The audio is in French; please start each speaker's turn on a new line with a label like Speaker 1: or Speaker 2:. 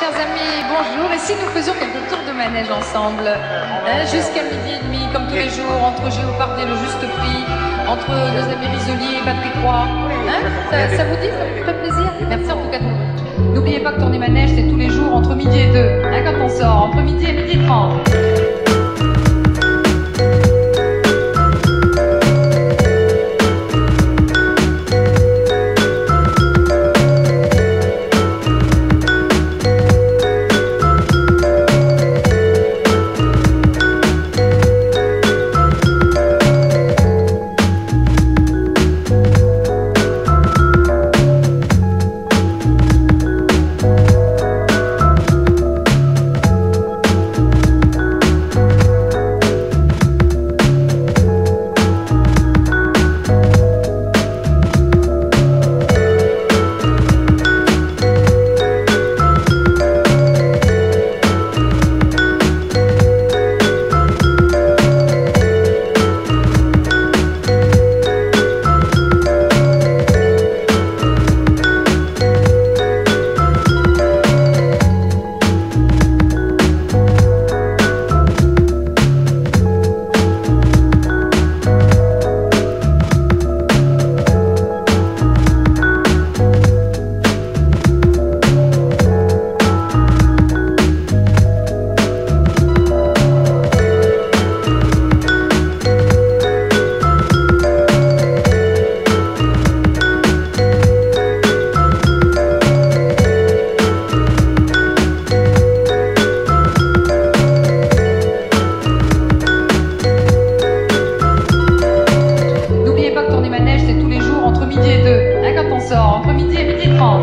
Speaker 1: chers amis, bonjour. Et si nous faisions quelques tours de manège ensemble hein, Jusqu'à midi et demi, comme tous les jours, entre Géopard et le Juste Prix, entre nos amis Risolier et Patrick Roy. Hein ça, ça, vous dit Ça vous fait plaisir? Merci en tout cas de vous. N'oubliez pas que tourner manège, c'est tous les jours entre midi et N'oubliez pas que tourner manège, c'est tous les jours entre midi et deux. Hein, quand on sort, entre midi et midi trente.